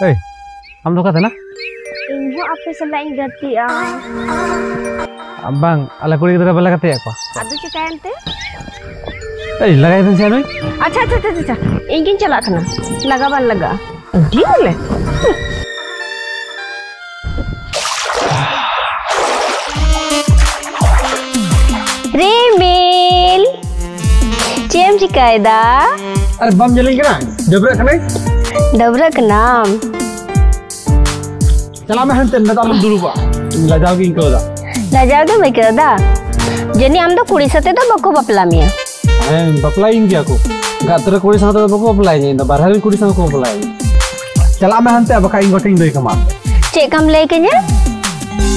Hei, am do kata na? Ibu apa salah yang ganti ah? Bang, ala kuri gidra bala kata ya ko. Aduh cakap ente? Hei, lagai tan siya noy. अच्छा अच्छा अच्छा अच्छा इंगिन चला था ना लगा बन लगा दी ले Remil Cem Cikaida Are bam jalan kena? Dobra kena? Dabra kenam. Kalau mahan tenda dalam dulu pak, Lajau jauh ke dah. Lajau jauh ke baik dah. Jadi amdo kuri sate tuh baku baplam ya. Eh, baplain dia aku. Gak terus kuri sate tuh baku baplain ya. Bar hari kuri sate baku baplain. Kalau mahan teh apa kain goting doi ke mana? Cek kam lagi nya?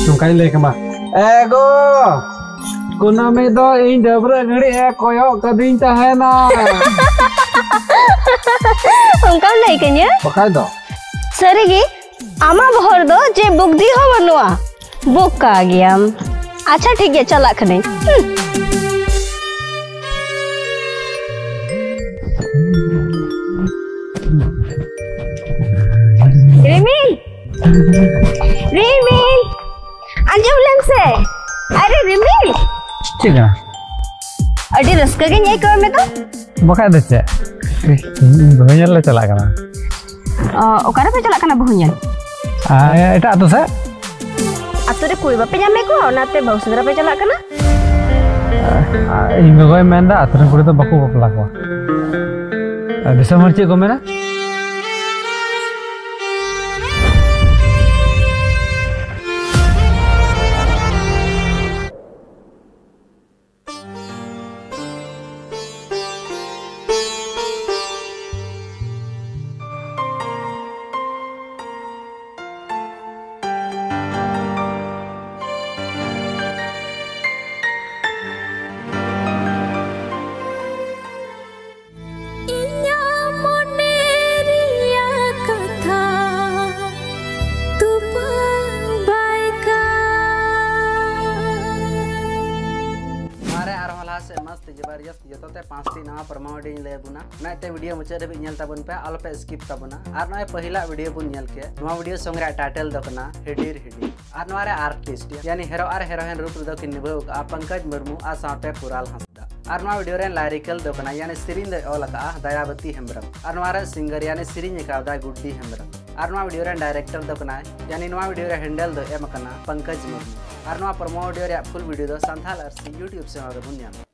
Cum kain lagi kemar. Eh go. Kunami do ini dabra ngeri eh koyok kadin cahena. सरी बहर दो जे book दी हो बनुआ book का गियाम अच्छा ठीक है चला खने रिमिल रिमिल अंजुम लम से अरे रिमिल ठीक है अडी रस्का के नहीं कर में तो बका देते हैं बहुत ज़्यादा चला करना おおからべちゃらかなぼふにゃん。あえ、いたあとさ。あとでこいばぺじゃめこ、なってばうすんらべちゃらかな。ᱤᱧ ᱜᱚᱜᱚᱭ ᱢᱮᱱᱫᱟ ᱟᱛᱨᱮᱱ ᱠᱩᱲᱤ ᱫᱚ ᱵᱟᱠᱚ ᱵᱟᱯᱞᱟ ᱠᱚᱣᱟ ᱫᱤᱥᱚᱢ ᱦᱚᱲ ᱪᱮᱫ ᱠᱚ ᱢᱮᱱᱟ प्रमाण लैबना मैं वीडियो मुचाद हेल्ताबन पे आलपे स्कीप तबना पहला भिडियो बनके भिडियो संगे टाइटल हिडिर हिडिर और नारे आर्टिस्ट यानी हेरो और हेरोन रूप रिन निभा। पंकज मुरमु और साथे पुराल हंसदा। और ना भिडियो लारिकल यानी सीरी दलका दयावती हेम्रम और सिंगर यानी सीरी एक्वदा गुड्डी हेम्रम और ना भिडियो डायरेक्टर यानी ना video handle M Pankaj Murmu. और promo video full video Santhal YouTube channel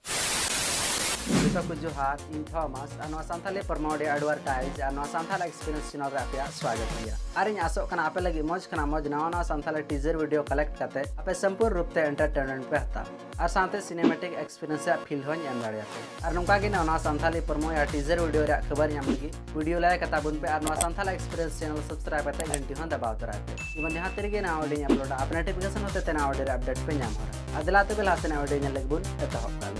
Bisa Puju Hatin Thomas स्वागत किया अरे आसो कना आपे लगी मौज खना मौज नवा नवा टीजर वीडियो कलेक्ट करते आपे संपूर्ण रूप से एंटरटेनमेंट पे हता और सिनेमेटिक एक्सपीरियंस फील हो एम और के ना सानी प्रमो या टीजर वीडियो खबर नाम लगी वीडियो लाइक पे और सानी एक्सपीरियंस चैनल सब्सक्राइब करते घंटी हो दबाव तरह पे इवन जहाँ तेरे ना वीडियो अपलोड नोटिफिकेशन होते ना वीडियो अपडेट पे नाम हो अदला तबे लासे ना ऑडियो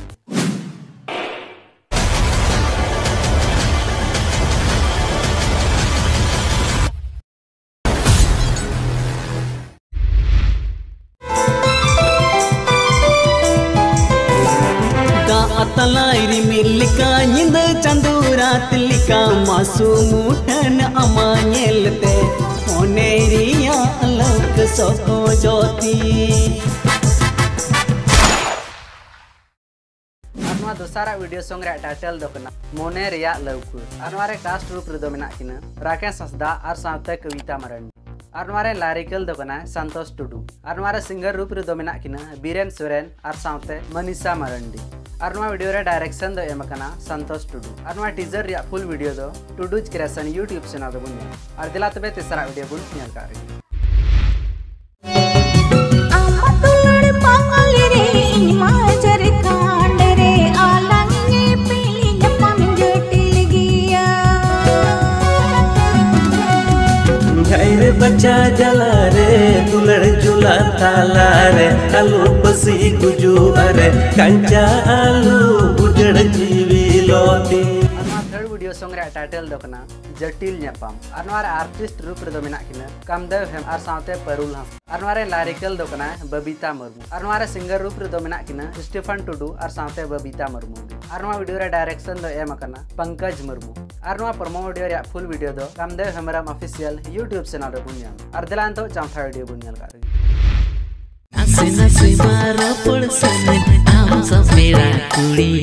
काले तलाई रिमिलिका निंद चंदूरा तिलिका मासूमुठन अमायलते मोनेरिया अलग सको ज्योति। दोसारा वीडियो सॉन्ग रे टाइटल दो कना मोने रिया लवकु और नवा कास्ट रूप रे दो मेना किना। राकेश हंसदा और साथे कविता मरंडी और नवा लारिकल दो कना संतोष टुडू। और नवा सिंगर रूप रे दो मेना किना बीरेन सोरेन और साथे मनीषा मरंडी अरुणा वीडियो डायरेक्शन दो एम करना संतोष टुडू अरुणा टीजर या फुल वीडियो दो टुडू क्रिएशन यूट्यूब चैनल दो बुनिया और दिला तबे तीसरा वीडियो बुन नियल कर बच्चा जला झूलड़ झूला ताला रे, आलू बसी गुजू अरे, कंचा आलू गुजड़ जीवी लोती। थर्ड वीडियो संग टाइटल जटिल नेपाम और नवार आर्टिस्ट रूप रे दो मेना किना, कामदेव हेम और साथे परुल हास लारिकल बबीता मुर्मू। और सिंगर रूप रे मेना स्टीफन टुडू और साथे बबीता मुर्मू। वीडियो डायरेक्शन दो एम अकना पंकज मुर्मू। और प्रोमो वीडियो फुल वीडियो दो। Kamdev Hembram official YouTube channel ñam और दिलान तो चौथा वीडियो बुन सब मेरा कुड़ी।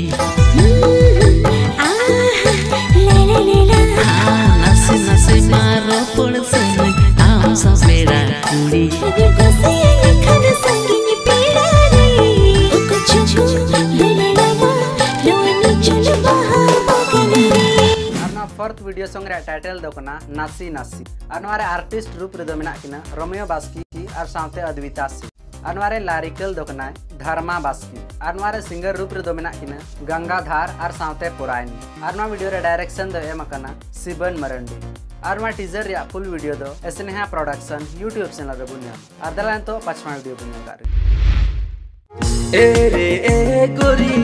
फोर्थ वीडियो सॉन्ग रे टाइटल दो कना नासी नासी और नवा आर्टिस्ट रूप रे दो किना रोमियो बास्की की और साथे अद्विता सिंह और नवा लारिकल दो कना धर्मा बास्की और नवा सिंगर रूप रे दो किना गंगाधार और साथे पुरायनी और नवा वीडियो रे डायरेक्शन दो एम कना सिबन मरंडी और नवा टीजर रे फुल वीडियो दो स्नेहा प्रोडक्शन यूट्यूब चैनल रे बुनिया और दलान तो पांचवा वीडियो बुनिया का एरे ए गोरी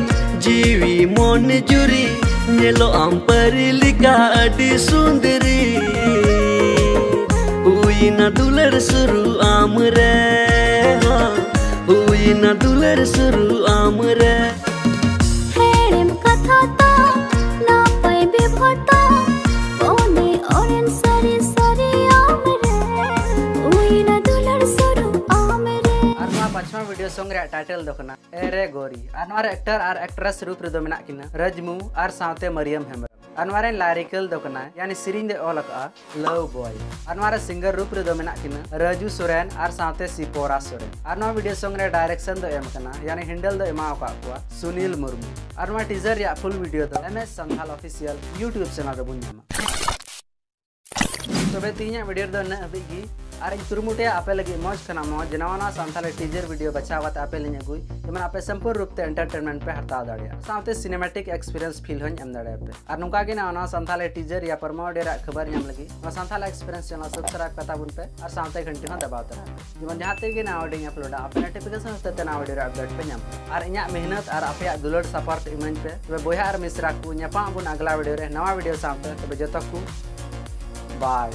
जीवी मन जुरी नेलो आम परिलिका सुंदरी। दुलर सुरु आम रे हाँ, हुई ना दुलर सुरु आम रे। और नवा पांचवा video song actor actress Roop Rajmu और साथ मरियम हेम्रम और लारिकल यानी सीरी ओलक लव बॉय और सिंगर रूप रजू सोरेन और साथ सिपोरा सोरेन और वीडियो सॉन्ग रे डायरेक्शन दो एम यानी हैंडल दो एमा सुनील मुर्मू और टीजर रे फुल वीडियो दो एम S Santhal official YouTube channel तब तीन वीडियो इन हाबीगी और इन कुरुमुटे आपे लगी मौज खना मौज। नवा सानताल टीजर वीडियो बचावत आपे लिंग अगुई जमन आपे संपूर्ण रूप ते एंटरटेनमेंट पे हटा दाड़िया साथे सिनेमैटिक एक्सपीरियंस फील होन एम दाड़े पे और नुका नवा सानताल टीजर या परमो डेरा खबर ñam लगी। नवा सानताल एक्सपीरियंस चैनल सब्सक्राइब कता बुन पे और साथे घंटी हन दबाव तरह जमन जहाँ ते गे नवा वीडियो अपलोड आपे नोटिफिकेशन होते ते नवा वीडियो अपडेट पे ñam और इኛ मेहनत और आपे दुलड़ सपोर्ट इमेज पे। तबे बोया और मिसरा को ñapa बुन अगला वीडियो रे, नवा वीडियो साथे तबे जतो को बाय